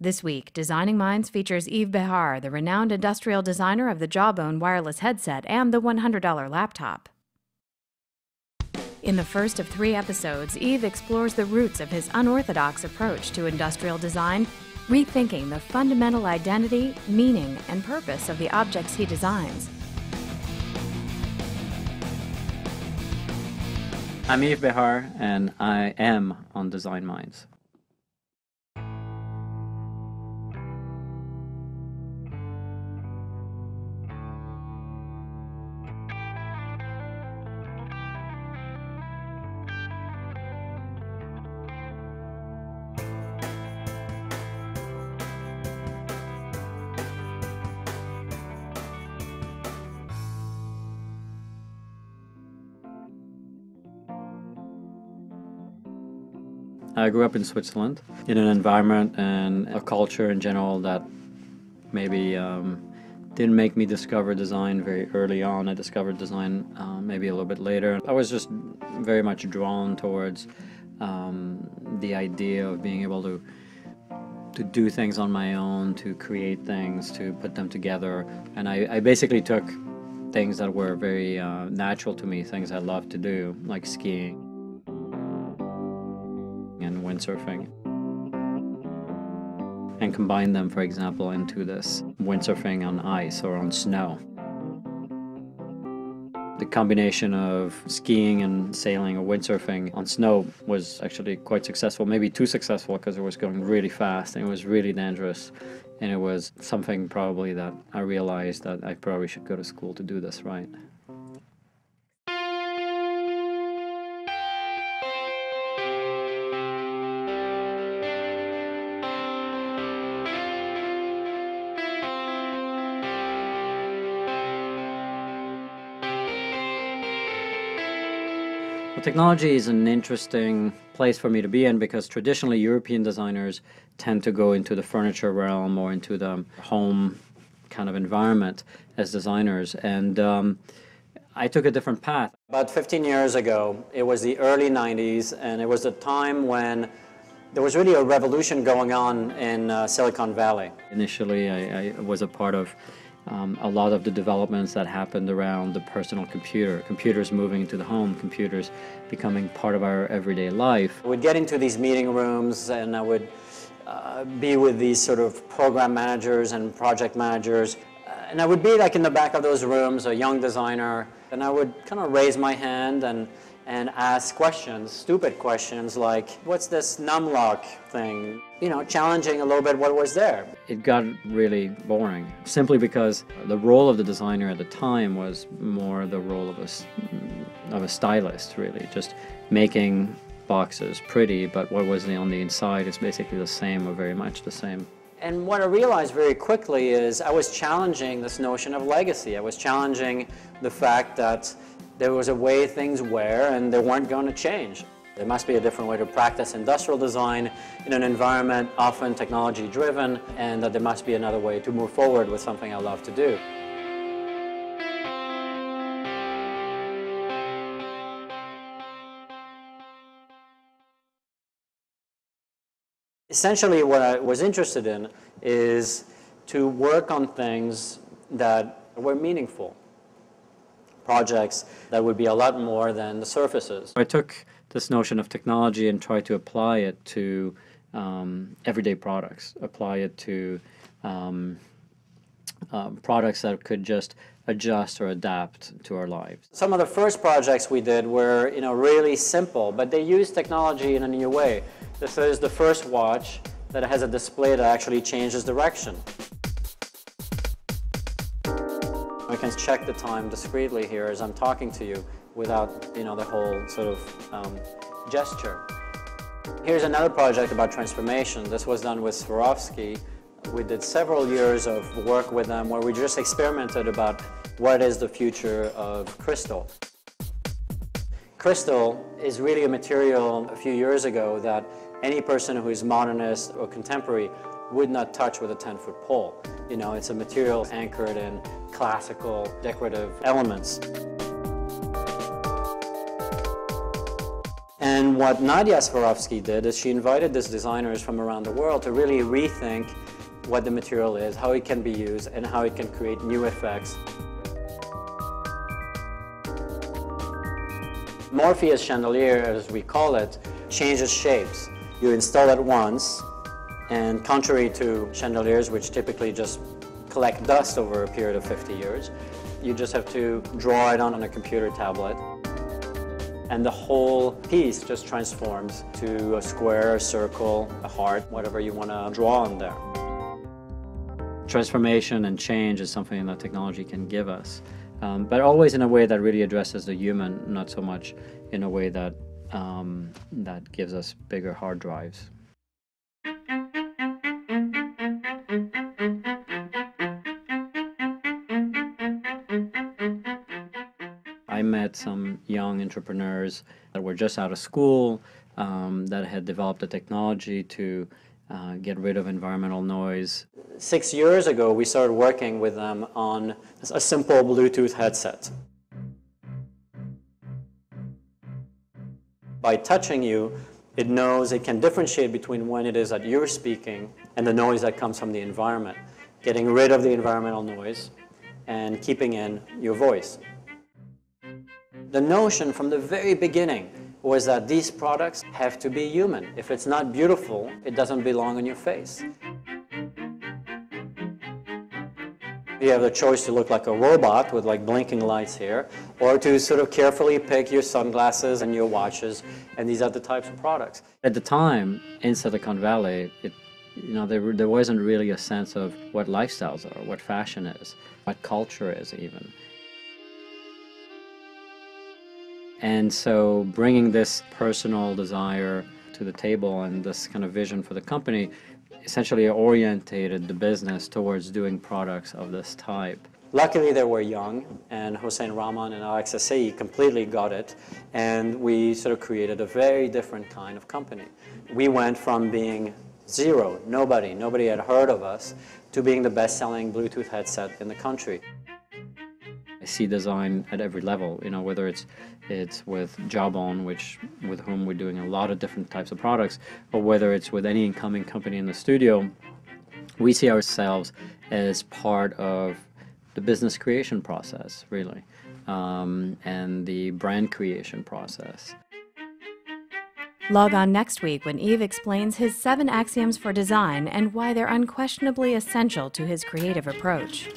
This week, Designing Minds features Yves Behar, the renowned industrial designer of the Jawbone wireless headset and the $100 laptop. In the first of three episodes, Yves explores the roots of his unorthodox approach to industrial design, rethinking the fundamental identity, meaning, and purpose of the objects he designs. I'm Yves Behar, and I am on Design Minds. I grew up in Switzerland in an environment and a culture in general that maybe um, didn't make me discover design very early on. I discovered design uh, maybe a little bit later. I was just very much drawn towards um, the idea of being able to to do things on my own, to create things, to put them together. And I, I basically took things that were very uh, natural to me, things I love to do, like skiing windsurfing. And combine them, for example, into this windsurfing on ice or on snow. The combination of skiing and sailing or windsurfing on snow was actually quite successful, maybe too successful because it was going really fast and it was really dangerous. And it was something probably that I realized that I probably should go to school to do this right. Well, technology is an interesting place for me to be in because traditionally European designers tend to go into the furniture realm or into the home kind of environment as designers. And um, I took a different path. About 15 years ago, it was the early 90s, and it was a time when there was really a revolution going on in uh, Silicon Valley. Initially, I, I was a part of um, a lot of the developments that happened around the personal computer, computers moving into the home, computers becoming part of our everyday life. I would get into these meeting rooms and I would uh, be with these sort of program managers and project managers. Uh, and I would be like in the back of those rooms, a young designer, and I would kind of raise my hand and and ask questions, stupid questions like, what's this numlock thing? You know, challenging a little bit what was there. It got really boring, simply because the role of the designer at the time was more the role of a, of a stylist, really, just making boxes pretty, but what was on the inside is basically the same or very much the same. And what I realized very quickly is I was challenging this notion of legacy. I was challenging the fact that there was a way things were and they weren't going to change. There must be a different way to practice industrial design in an environment often technology driven and that there must be another way to move forward with something I love to do. Essentially what I was interested in is to work on things that were meaningful projects that would be a lot more than the surfaces. I took this notion of technology and tried to apply it to um, everyday products, apply it to um, um, products that could just adjust or adapt to our lives. Some of the first projects we did were you know, really simple, but they used technology in a new way. This is the first watch that has a display that actually changes direction. Can check the time discreetly here as I'm talking to you without, you know, the whole sort of um, gesture. Here's another project about transformation. This was done with Swarovski. We did several years of work with them where we just experimented about what is the future of crystal. Crystal is really a material a few years ago that any person who is modernist or contemporary would not touch with a 10-foot pole. You know, it's a material anchored in classical decorative elements. And what Nadia Swarovski did is she invited these designers from around the world to really rethink what the material is, how it can be used, and how it can create new effects. Morpheus chandelier, as we call it, changes shapes. You install it once, and contrary to chandeliers, which typically just collect dust over a period of 50 years, you just have to draw it on, on a computer tablet and the whole piece just transforms to a square, a circle, a heart, whatever you want to draw on there. Transformation and change is something that technology can give us, um, but always in a way that really addresses the human, not so much in a way that um, that gives us bigger hard drives. Some young entrepreneurs that were just out of school um, that had developed a technology to uh, get rid of environmental noise. Six years ago, we started working with them on a simple Bluetooth headset. By touching you, it knows it can differentiate between when it is that you're speaking and the noise that comes from the environment, getting rid of the environmental noise and keeping in your voice. The notion from the very beginning was that these products have to be human. If it's not beautiful, it doesn't belong on your face. You have the choice to look like a robot with like blinking lights here, or to sort of carefully pick your sunglasses and your watches, and these other types of products. At the time, in Silicon Valley, it, you know, there, there wasn't really a sense of what lifestyles are, what fashion is, what culture is even. And so bringing this personal desire to the table and this kind of vision for the company essentially orientated the business towards doing products of this type. Luckily, they were young, and Hosain Rahman and Alex Asseily completely got it, and we sort of created a very different kind of company. We went from being zero, nobody, nobody had heard of us, to being the best-selling Bluetooth headset in the country see design at every level. You know, whether it's it's with Jawbone, which with whom we're doing a lot of different types of products, or whether it's with any incoming company in the studio, we see ourselves as part of the business creation process, really, um, and the brand creation process. Log on next week when Yves explains his seven axioms for design and why they're unquestionably essential to his creative approach.